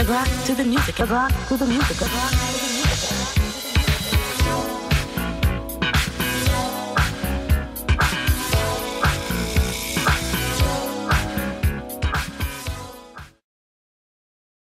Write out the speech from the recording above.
The rock to the music, rock to the music, rock to the music.